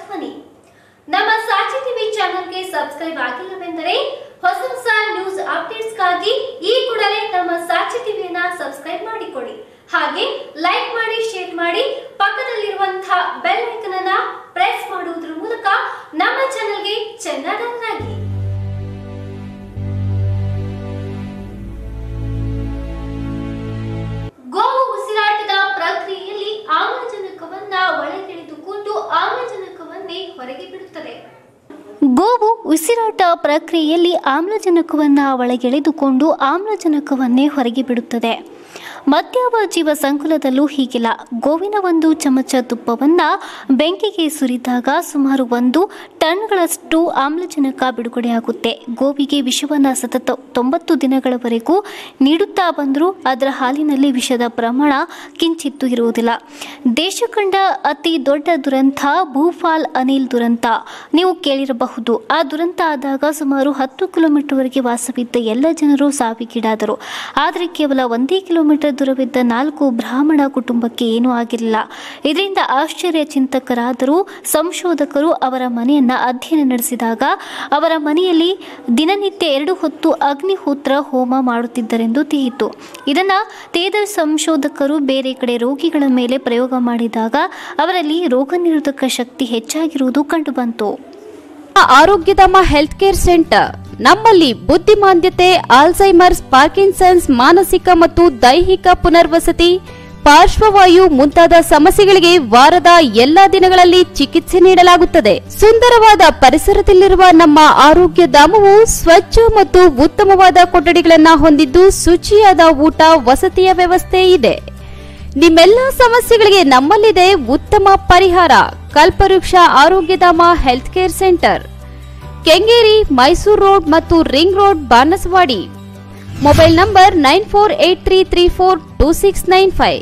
ಧ್ವನಿ. ನಮ್ಮ ಸಾಚಿ ಟಿವಿ ಚಾನೆಲ್ಗೆ ಸಬ್ಸ್ಕ್ರೈಬ್ ಆಗಿಲ್ಲವೆಂದರೆ ಹೊಸ ಹೊಸ ನ್ಯೂಸ್ ಅಪ್ಡೇಟ್ಸ್ಗಾಗಿ ಈ ಕೂಡಲೇ ನಮ್ಮ ಸಾಚಿ ಟಿವಿಯನ್ನ ಸಬ್ಸ್ಕ್ರೈಬ್ ಮಾಡಿಕೊಡಿ ಹಾಗೆ ಲೈಕ್ ಮಾಡಿ, ಶೇರ್ ಮಾಡಿ ಪಕ್ಕದಲ್ಲಿರುವಂತಹ ಬೆಲ್ ಐಕನ್ ಅನ್ನ ಪ್ರೆಸ್ ಮಾಡುವುದರ ಮೂಲಕ ನಮ್ಮ ಚಾನೆಲ್ಗೆ ಚೆನ್ನಾಗಿ ಹೊರಗೆ ಬಿಡುತ್ತದೆ. ಗೋವು ಉಸಿರಾಟ ಪ್ರಕ್ರಿಯೆಯಲ್ಲಿ ಆಮ್ಲಜನಕವನ್ನು ಒಳಗೆಳೆದುಕೊಂಡು ಆಮ್ಲಜನಕವನ್ನೇ ಹೊರಗೆ ಬಿಡುತ್ತದೆ. ಮತ್ಯಾವ ಜೀವ ಸಂಕುಲದಲ್ಲೂ ಹೀಗಿಲ್ಲ. ಗೋವಿನ ಒಂದು ಚಮಚ ತುಪ್ಪವನ್ನು ಬೆಂಕಿಗೆ ಸುರಿದಾಗ ಸುಮಾರು ಒಂದು ಟನ್ಗಳಷ್ಟು ಆಮ್ಲಜನಕ ಬಿಡುಗಡೆಯಾಗುತ್ತೆ. ಗೋವಿಗೆ ವಿಷವನ್ನು ಸತತ ತೊಂಬತ್ತು ದಿನಗಳವರೆಗೂ ನೀಡುತ್ತಾ ಬಂದರೂ ಅದರ ಹಾಲಿನಲ್ಲಿ ವಿಷದ ಪ್ರಮಾಣ ಕಿಂಚಿತ್ತೂ ಇರುವುದಿಲ್ಲ. ದೇಶ ಕಂಡ ಅತಿ ದೊಡ್ಡ ದುರಂತ ಭೂಫಾಲ್ ಅನಿಲ್ ದುರಂತ. ನೀವು ಕೇಳಿರಬಹುದು, ಆ ದುರಂತ ಆದಾಗ ಸುಮಾರು ಹತ್ತು ಕಿಲೋಮೀಟರ್ವರೆಗೆ ವಾಸವಿದ್ದ ಎಲ್ಲ ಜನರು ಸಾವಿಗೀಡಾದರು. ಆದರೆ ಕೇವಲ ಒಂದೇ ಕಿಲೋಮೀಟರ್ ದೂರವಿದ್ದ ನಾಲ್ಕು ಬ್ರಾಹ್ಮಣ ಕುಟುಂಬಕ್ಕೆ ಏನೂ ಆಗಿರಲಿಲ್ಲ. ಇದರಿಂದ ಆಶ್ಚರ್ಯ ಚಿಂತಕರಾದರೂ ಸಂಶೋಧಕರು ಅವರ ಮನೆಯನ್ನ ಅಧ್ಯಯನ ನಡೆಸಿದಾಗ ಅವರ ಮನೆಯಲ್ಲಿ ದಿನನಿತ್ಯ ಎರಡು ಹೊತ್ತು ಅಗ್ನಿಹೋತ್ರ ಹೋಮ ಮಾಡುತ್ತಿದ್ದರೆಂದು ತಿಳಿಯಿತು. ಇದನ್ನು ತೇದ ಸಂಶೋಧಕರು ಬೇರೆ ಕಡೆ ರೋಗಿಗಳ ಮೇಲೆ ಪ್ರಯೋಗ ಮಾಡಿದಾಗ ಅವರಲ್ಲಿ ರೋಗ ನಿರೋಧಕ ಶಕ್ತಿ ಹೆಚ್ಚಾಗಿರುವುದು ಕಂಡುಬಂತು. ಆರೋಗ್ಯಧಾಮ ಹೆಲ್ತ್ ಕೇರ್ ಸೆಂಟರ್ ನಮ್ಮಲ್ಲಿ ಬುದ್ಧಿಮಾಂದ್ಯತೆ ಆಲ್ಝೈಮರ್ಸ್ ಪಾರ್ಕಿನ್ಸನ್ಸ್, ಮಾನಸಿಕ ಮತ್ತು ದೈಹಿಕ ಪುನರ್ವಸತಿ, ಪಾರ್ಶ್ವವಾಯು ಮುಂತಾದ ಸಮಸ್ಯೆಗಳಿಗೆ ವಾರದ ಎಲ್ಲಾ ದಿನಗಳಲ್ಲಿ ಚಿಕಿತ್ಸೆ ನೀಡಲಾಗುತ್ತದೆ. ಸುಂದರವಾದ ಪರಿಸರದಲ್ಲಿರುವ ನಮ್ಮ ಆರೋಗ್ಯ ಧಾಮವು ಸ್ವಚ್ಛ ಮತ್ತು ಉತ್ತಮವಾದ ಕೊಠಡಿಗಳನ್ನು ಹೊಂದಿದ್ದು ಶುಚಿಯಾದ ಊಟ, ವಸತಿಯ ವ್ಯವಸ್ಥೆ ಇದೆ. ನಿಮ್ಮೆಲ್ಲ ಸಮಸ್ಯೆಗಳಿಗೆ ನಮ್ಮಲ್ಲಿದೆ ಉತ್ತಮ ಪರಿಹಾರ. Kalpavriksha Arogyadhama health care centre. Kengeri, Mysuru road ಮತ್ತು ring road, Banaswadi. Mobile number nine four eight three three four two six nine five.